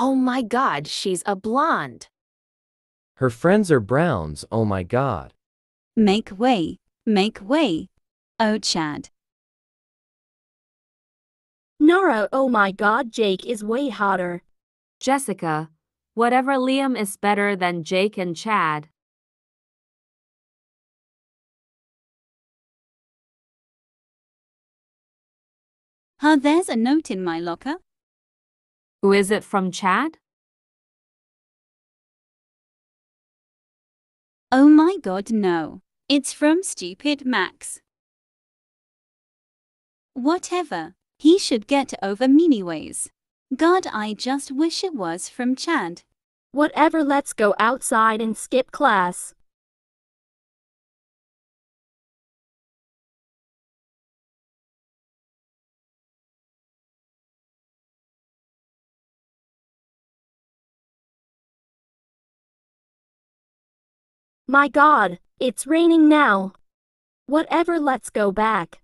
Oh my god, she's a blonde. Her friends are browns, oh my god. Make way, make way. Oh, Chad. Nora, oh my god, Jake is way hotter. Jessica, whatever Liam is better than Jake and Chad. Huh, there's a note in my locker. Who is it from Chad? Oh my god, no. It's from stupid Max. Whatever. He should get over miniways. God, I just wish it was from Chad. Whatever, let's go outside and skip class. My god, it's raining now. Whatever, let's go back.